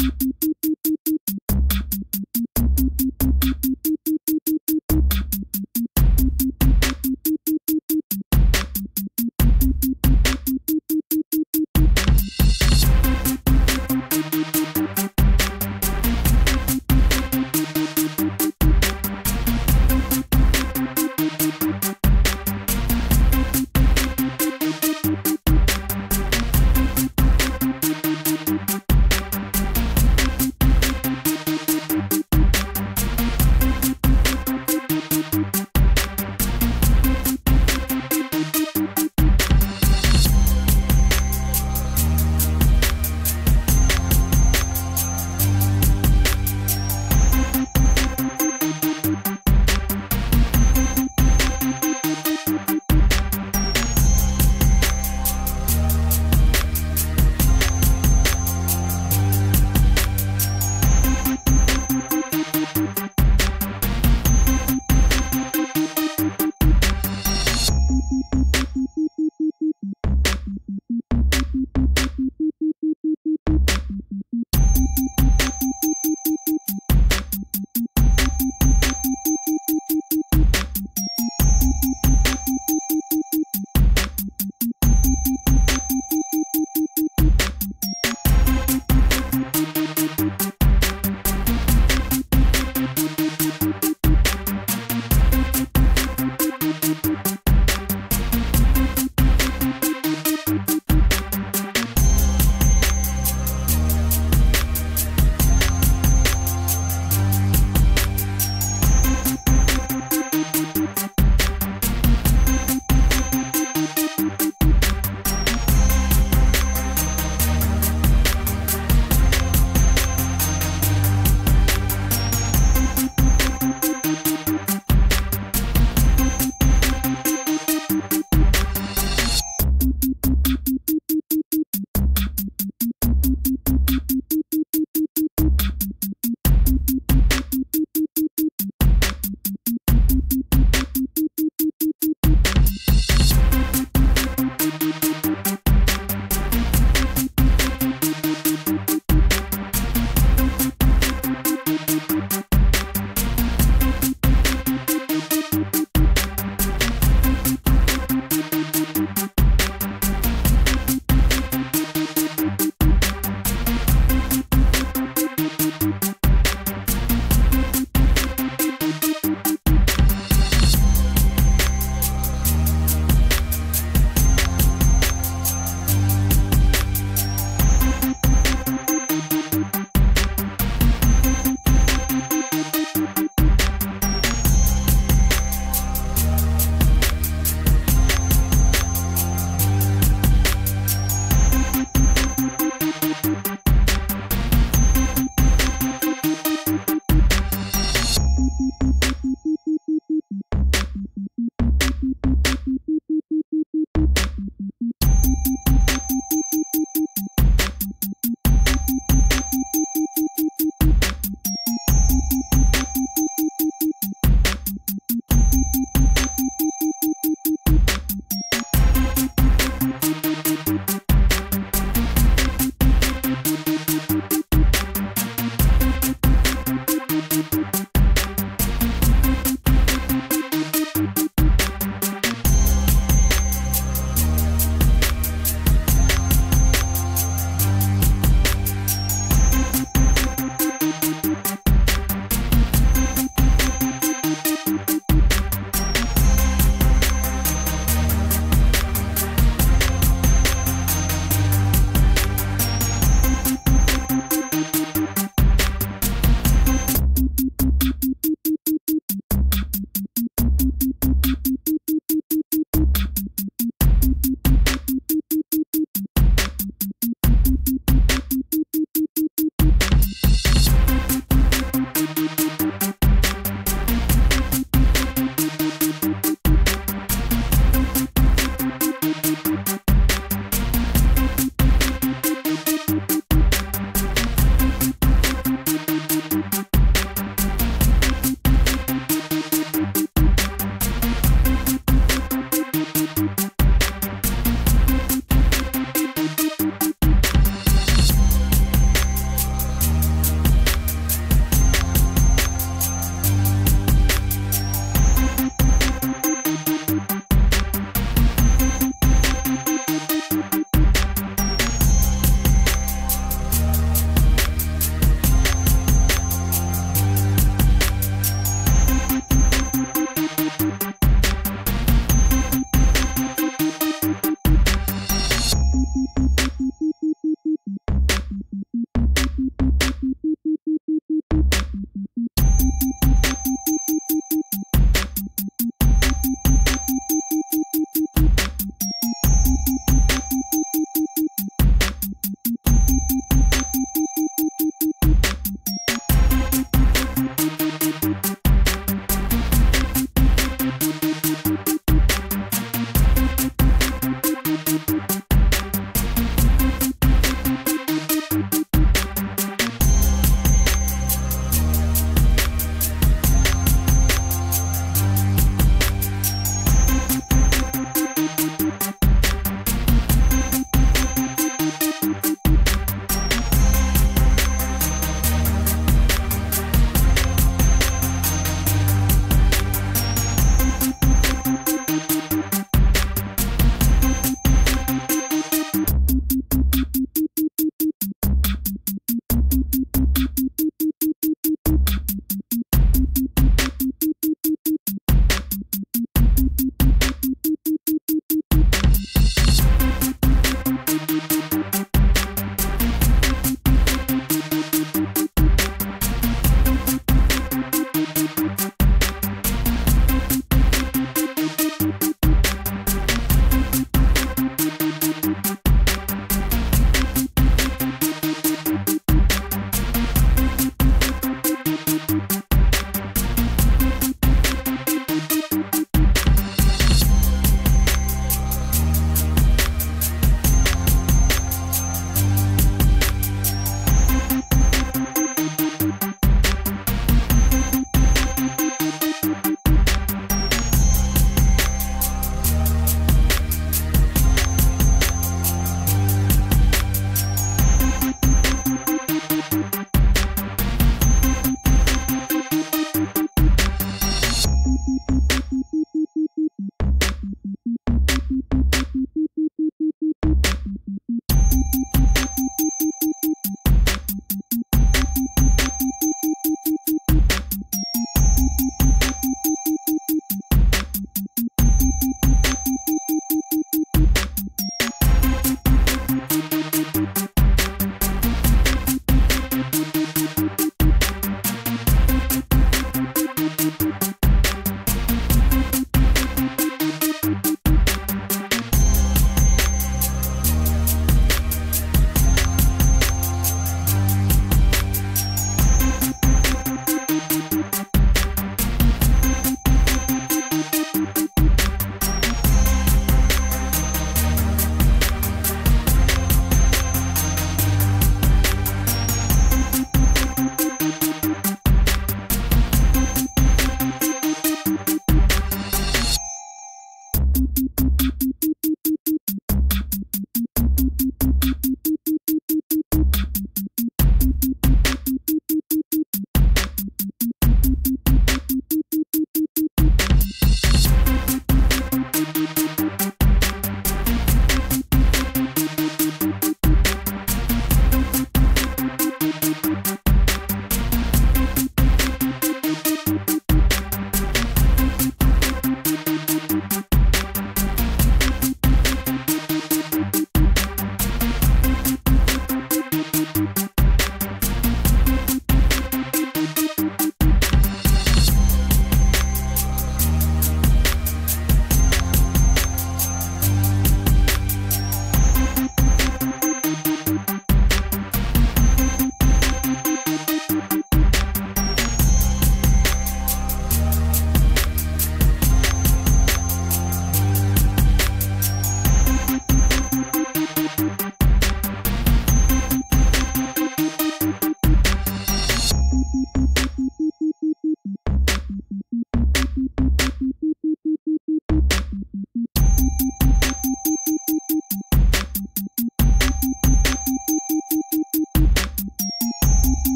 you.